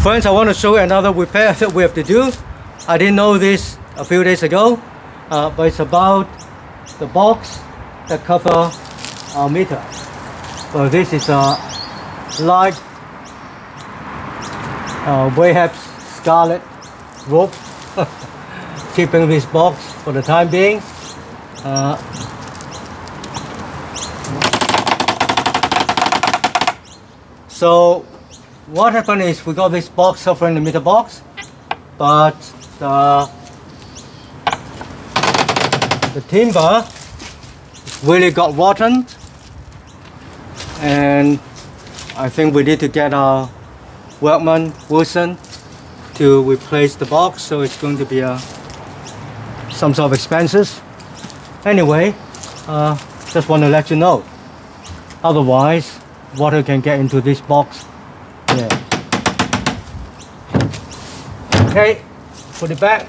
Friends, I want to show you another repair that we have to do. I didn't know this a few days ago, uh, but it's about the box that cover our meter. So this is a light uh, Wahab Scarlet rope keeping this box for the time being. Uh, so what happened is we got this box the meter box, but the, the timber really got rotten and I think we need to get our workman Wilson to replace the box so it's going to be a some sort of expenses. Anyway uh, just want to let you know. Otherwise water can get into this box okay put it back